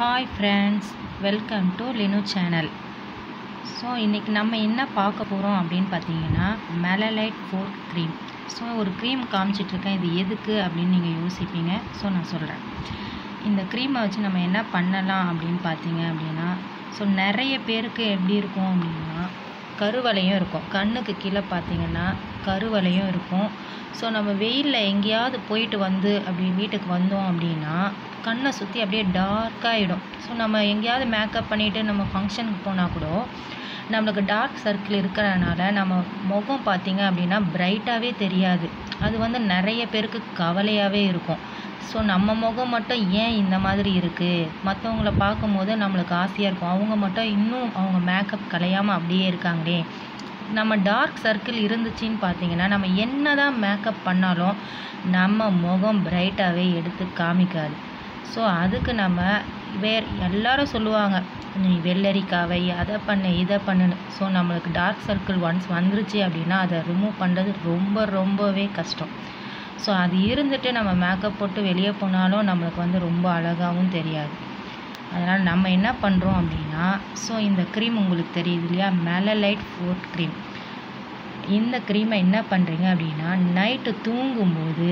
Hi friends welcome to Linu channel so இன்றைக்கி நம்ம என்ன பார்க்க போகிறோம் அப்படின்னு பார்த்தீங்கன்னா மெலலைட் ஃபோர் க்ரீம் ஸோ ஒரு க்ரீம் காமிச்சிட்ருக்கேன் இது எதுக்கு அப்படின்னு நீங்கள் யோசிப்பீங்க. ஸோ நான் சொல்கிறேன் இந்த க்ரீமை வச்சு நம்ம என்ன பண்ணலாம் அப்படின்னு பார்த்தீங்க அப்படின்னா ஸோ நிறைய பேருக்கு எப்படி இருக்கும் அப்படின்னா கருவலையும் இருக்கும். கண்ணுக்கு கீழே பார்த்தீங்கன்னா கருவலையும் இருக்கும். ஸோ நம்ம வெயிலில் எங்கேயாவது போயிட்டு வந்து அப்படி வீட்டுக்கு வந்தோம் அப்படின்னா கண்ணை சுற்றி அப்படியே டார்க்காகிடும் ஸோ நம்ம எங்கேயாவது மேக்கப் பண்ணிவிட்டு நம்ம ஃபங்க்ஷனுக்கு போனால் கூட நம்மளுக்கு டார்க் சர்க்கிள் இருக்கிறனால நம்ம முகம் பார்த்திங்க அப்படின்னா பிரைட்டாகவே தெரியாது. அது வந்து நிறைய பேருக்கு கவலையாகவே இருக்கும். ஸோ நம்ம முகம் மட்டும் ஏன் இந்த மாதிரி இருக்குது மற்றவங்கள பார்க்கும்போது நம்மளுக்கு ஆசையாக இருக்கும். அவங்க மட்டும் இன்னும் அவங்க மேக்கப் கலையாமல் அப்படியே இருக்காங்களே. நம்ம டார்க் சர்க்கிள் இருந்துச்சின்னு பார்த்தீங்கன்னா நம்ம என்ன தான் மேக்கப் பண்ணாலும் நம்ம முகம் பிரைட்டாகவே எடுத்து காமிக்காது. ஸோ அதுக்கு நம்ம வேறு எல்லாரும் சொல்லுவாங்க நீ வெள்ளரிக்காவை அதை பண்ணு இதை பண்ணுன்னு. ஸோ நம்மளுக்கு டார்க் சர்க்கிள் ஒன்ஸ் வந்துருச்சு அப்படின்னா அதை ரிமூவ் பண்ணுறது ரொம்ப ரொம்பவே கஷ்டம். ஸோ அது இருந்துட்டு நம்ம மேக்கப் போட்டு வெளியே போனாலும் நம்மளுக்கு வந்து ரொம்ப அழகாகவும் தெரியாது. அதனால் நம்ம என்ன பண்ணுறோம் அப்படின்னா ஸோ இந்த க்ரீம் உங்களுக்கு தெரியுது இல்லையா? மெலலைட் ஃபோர்ட் க்ரீம் இந்த க்ரீமை என்ன பண்ணுறீங்க அப்படின்னா நைட்டு தூங்கும்போது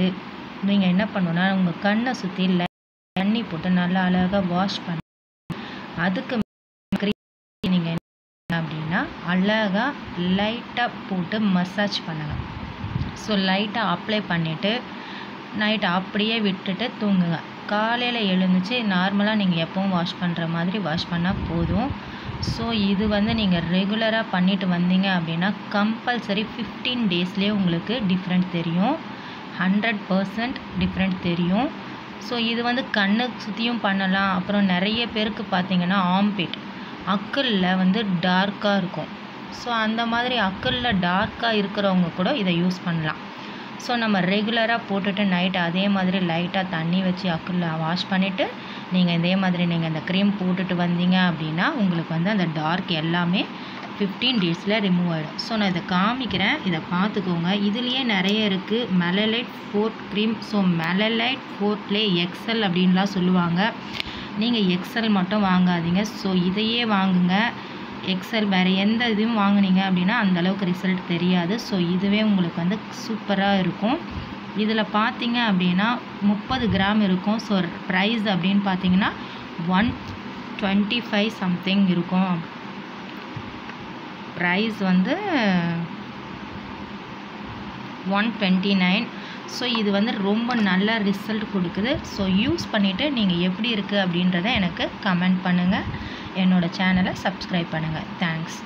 நீங்கள் என்ன பண்ணணும்னா உங்கள் கண்ணை சுற்றி தண்ணி போட்டு நல்லா அழகாக வாஷ் பண்ணி அதுக்கு க்ரீம் நீங்கள் என்ன அப்படின்னா அழகாக லைட்டாக போட்டு மசாஜ் பண்ணலாம். ஸோ லைட்டாக அப்ளை பண்ணிவிட்டு நைட் அப்படியே விட்டுட்டு தூங்குங்க. காலையில் எழுந்துச்சு நார்மலாக நீங்கள் எப்பவும் வாஷ் பண்ணுற மாதிரி வாஷ் பண்ணால் போதும். ஸோ இது வந்து நீங்கள் ரெகுலராக பண்ணிட்டு வந்தீங்க அப்படின்னா கம்பல்சரி ஃபிஃப்டீன் டேஸ்லேயே உங்களுக்கு டிஃப்ரெண்ட் தெரியும். ஹண்ட்ரட் பர்சன்ட் டிஃப்ரெண்ட் தெரியும். ஸோ இது வந்து கண்ணு சுற்றியும் பண்ணலாம். அப்புறம் நிறைய பேருக்கு பார்த்தீங்கன்னா ஆம்பிட் அக்கலில் வந்து டார்க்காக இருக்கும். ஸோ அந்த மாதிரி அக்கலில் டார்க்காக இருக்கிறவங்க கூட இதை யூஸ் பண்ணலாம். ஸோ நம்ம ரெகுலராக போட்டுட்டு நைட் அதே மாதிரி லைட்டாக தண்ணி வச்சு அக்குள்ள வாஷ் பண்ணிவிட்டு நீங்கள் இதே மாதிரி நீங்கள் இந்த க்ரீம் போட்டுட்டு வந்தீங்க அப்படின்னா உங்களுக்கு வந்து அந்த டார்க் எல்லாமே ஃபிஃப்டீன் டேஸில் ரிமூவ் ஆகிடும் ஸோ நான் இதை காமிக்கிறேன். இதை பார்த்துக்கோங்க. இதுலேயே நிறைய இருக்குது Melalite forte cream so Melalite ஃபோர்ட்லே XL அப்படின்லாம் சொல்லுவாங்க. நீங்கள் எக்ஸல் மட்டும் வாங்காதீங்க. ஸோ இதையே வாங்குங்க. எக்ஸல் வேறு எந்த இதுவும் வாங்குனீங்க அப்படின்னா அந்தளவுக்கு ரிசல்ட் தெரியாது. ஸோ இதுவே உங்களுக்கு வந்து சூப்பராக இருக்கும். இதில் பார்த்தீங்க அப்படின்னா முப்பது கிராம் இருக்கும். ஸோ ப்ரைஸ் அப்படின்னு பார்த்தீங்கன்னா ஒன் டுவெண்ட்டி ஃபைவ் சம்திங் இருக்கும். ப்ரைஸ் வந்து ஒன் டுவெண்ட்டி நைன் ஸோ இது வந்து ரொம்ப நல்ல ரிசல்ட் கொடுக்குது. ஸோ யூஸ் பண்ணிவிட்டு நீங்கள் எப்படி இருக்குது அப்படின்றத எனக்கு கமெண்ட் பண்ணுங்கள் என்னோடய சேனலை சப்ஸ்கிரைப் பண்ணுங்கள் தேங்க்ஸ்